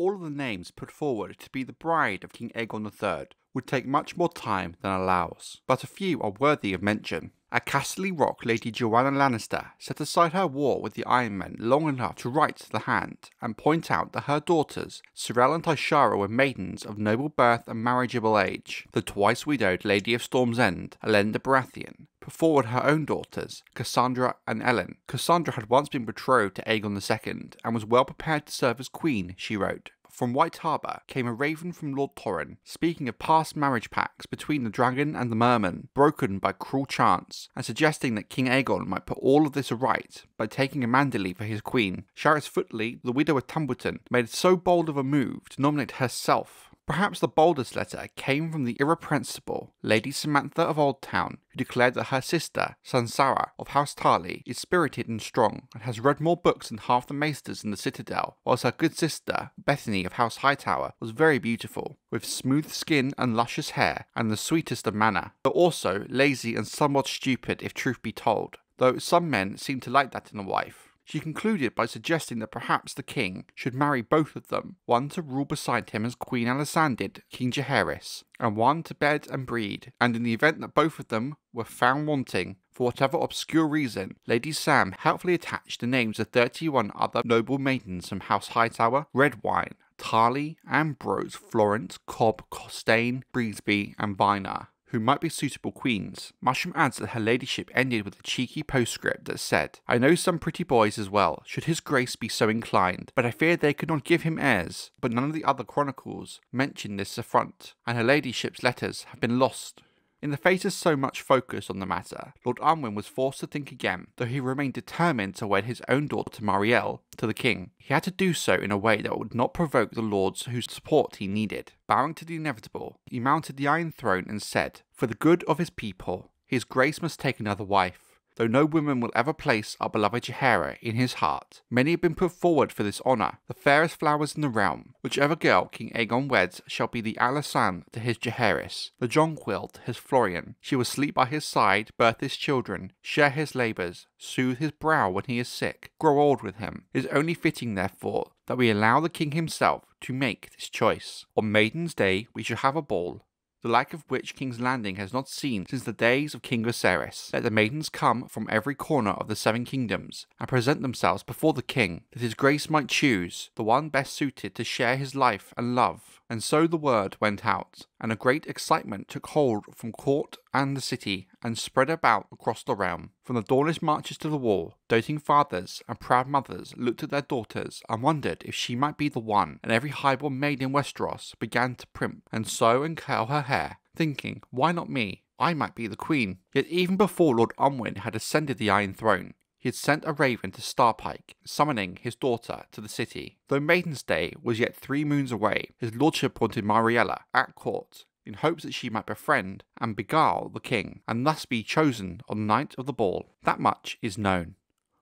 all of the names put forward to be the bride of King Aegon III would take much more time than allows, but a few are worthy of mention. At Casterly Rock, Lady Johanna Lannister set aside her war with the Iron Men long enough to write to the hand and point out that her daughters, Cerelle and Tyshara, were maidens of noble birth and marriageable age. The twice widowed Lady of Storm's End, Elenda Baratheon, put forward her own daughters, Cassandra and Ellyn. Cassandra had once been betrothed to Aegon II and was well prepared to serve as queen, she wrote. From White Harbour came a raven from Lord Torrhen, speaking of past marriage pacts between the dragon and the merman, broken by cruel chance, and suggesting that King Aegon might put all of this aright by taking a Manderly for his queen. Sharis Footly, the widow of Tumbleton, made so bold of a move to nominate herself Perhaps the boldest letter came from the irrepressible Lady Samantha of Oldtown, who declared that her sister, Sansara of House Tarly, is spirited and strong, and has read more books than half the maesters in the citadel, whilst her good sister, Bethany of House Hightower, was very beautiful, with smooth skin and luscious hair, and the sweetest of manner, but also lazy and somewhat stupid if truth be told, though some men seem to like that in a wife. She concluded by suggesting that perhaps the king should marry both of them, one to rule beside him as Queen Alysanne King Jaehaerys, and one to bed and breed, and in the event that both of them were found wanting, for whatever obscure reason, Lady Sam helpfully attached the names of 31 other noble maidens from House Hightower, Redwine, Tarly, Ambrose, Florence, Cobb, Costayne, Beesbury, and Vynar who might be suitable queens. Mushroom adds that her ladyship ended with a cheeky postscript that said, I know some pretty boys as well, should his grace be so inclined, but I fear they could not give him heirs. But none of the other chronicles mention this affront, and her ladyship's letters have been lost in the face of so much focus on the matter, Lord Unwin was forced to think again, though he remained determined to wed his own daughter to Myrielle to the king. He had to do so in a way that would not provoke the lords whose support he needed. Bowing to the inevitable, he mounted the Iron Throne and said, For the good of his people, his grace must take another wife though no woman will ever place our beloved Jaehaera in his heart. Many have been put forward for this honour, the fairest flowers in the realm. Whichever girl King Aegon weds shall be the Alysanne to his Jaehaerys, the Jonquil to his Florian. She will sleep by his side, birth his children, share his labours, soothe his brow when he is sick, grow old with him. It is only fitting, therefore, that we allow the king himself to make this choice. On Maiden's Day we shall have a ball, the like of which King's Landing has not seen since the days of King Viserys. Let the maidens come from every corner of the seven kingdoms, and present themselves before the king, that his grace might choose the one best suited to share his life and love. And so the word went out, and a great excitement took hold from court and the city, and spread about across the realm. From the Dornish marches to the wall, doting fathers and proud mothers looked at their daughters and wondered if she might be the one, and every highborn maid in Westeros began to primp and sew and curl her hair, thinking, why not me? I might be the queen. Yet even before Lord Unwin had ascended the Iron Throne, he had sent a raven to Starpike, summoning his daughter to the city. Though Maiden's Day was yet three moons away, his lordship wanted Myrielle at court in hopes that she might befriend and beguile the king, and thus be chosen on the night of the ball. That much is known.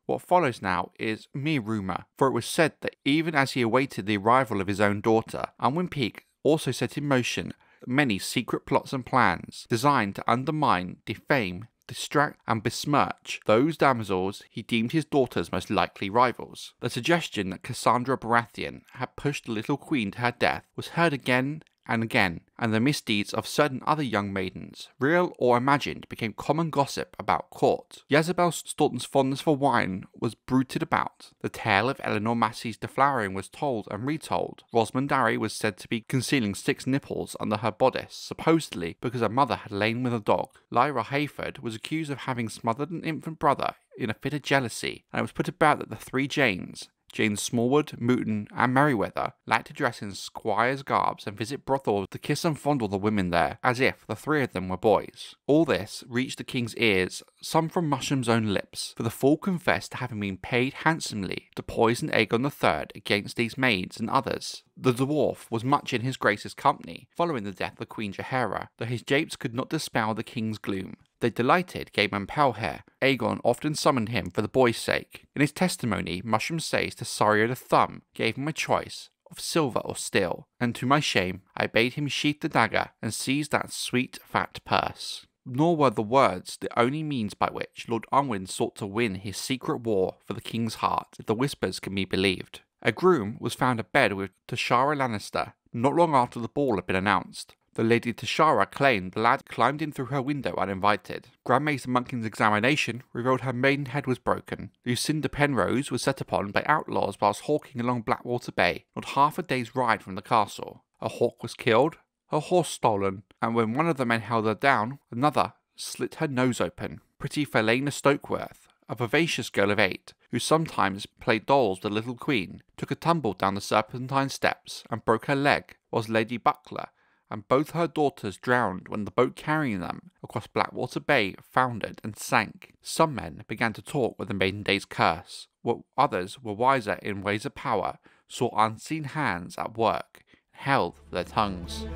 What follows now is mere rumour, for it was said that even as he awaited the arrival of his own daughter, Unwin Peake also set in motion many secret plots and plans designed to undermine, defame, distract, and besmirch those damsels he deemed his daughter's most likely rivals. The suggestion that Cassandra Baratheon had pushed the little queen to her death was heard again and again, and the misdeeds of certain other young maidens, real or imagined, became common gossip about court. Jezebel Staunton's fondness for wine was bruited about. The tale of Eleanor Massey's deflowering was told and retold. Rosamond Darry was said to be concealing six nipples under her bodice, supposedly because her mother had lain with a dog. Lyra Hayford was accused of having smothered an infant brother in a fit of jealousy, and it was put about that the three Janes, Jane Smallwood, Mouton, and Merryweather like to dress in squires' garbs and visit brothels to kiss and fondle the women there, as if the three of them were boys. All this reached the king's ears, some from Mushroom's own lips, for the fool confessed to having been paid handsomely to poison Aegon III against these maids and others. The dwarf was much in his grace's company, following the death of Queen Jaehaera, though his japes could not dispel the king's gloom. They delighted Gaemon Palehair. Aegon often summoned him for the boy's sake. In his testimony, Mushroom says to Sario the Thumb gave him a choice of silver or steel, and to my shame, I bade him sheath the dagger and seize that sweet fat purse. Nor were the words the only means by which Lord Unwin sought to win his secret war for the king's heart, if the whispers can be believed. A groom was found abed with Tyshara Lannister not long after the ball had been announced. The Lady Tyshara claimed the lad climbed in through her window uninvited. Grand Maester Munkun's examination revealed her maidenhead was broken. Lucinda Penrose was set upon by outlaws whilst hawking along Blackwater Bay, not half a day's ride from the castle. A hawk was killed, her horse stolen, and when one of the men held her down, another slit her nose open. Pretty Falena Stokeworth, a vivacious girl of eight, who sometimes played dolls with the little queen, took a tumble down the serpentine steps and broke her leg, whilst Lady Buckler and both her daughters drowned when the boat carrying them across Blackwater Bay foundered and sank. Some men began to talk with the Maiden Day's curse, while others were wiser in ways of power, saw unseen hands at work, and held their tongues.